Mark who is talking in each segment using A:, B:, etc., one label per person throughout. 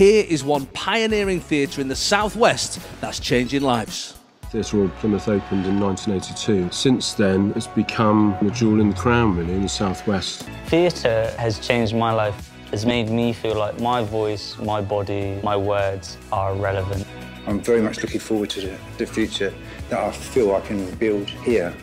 A: here is one pioneering theatre in the southwest that's changing lives.
B: Theatre Royal Plymouth opened in 1982. Since then, it's become a jewel in the crown, really, in the southwest.
C: Theatre has changed my life. It's made me feel like my voice, my body, my words are relevant.
D: I'm very much looking forward to the, the future that I feel I can build here.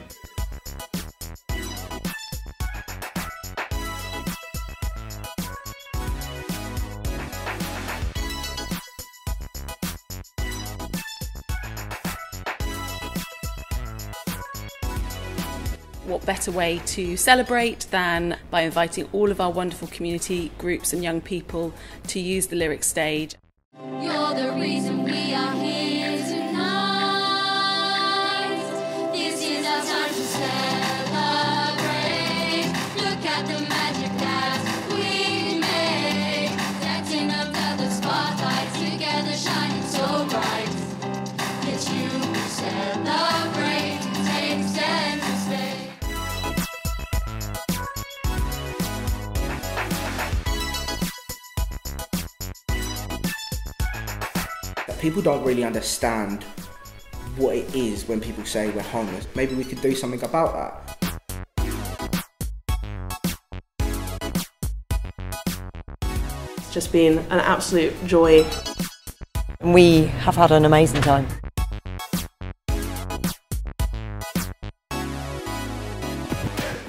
E: What better way to celebrate than by inviting all of our wonderful community groups and young people to use the lyric stage.
F: You're the reason we are here tonight. This is our time to celebrate. Look at the magic that we made. The spotlight, together shining so bright. Let you celebrate,
G: People don't really understand what it is when people say we're homeless. Maybe we could do something about that.
H: It's just been an absolute joy.
I: We have had an amazing time.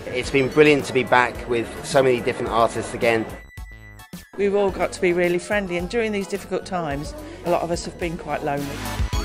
J: It's been brilliant to be back with so many different artists again.
K: We've all got to be really friendly, and during these difficult times, a lot of us have been quite lonely.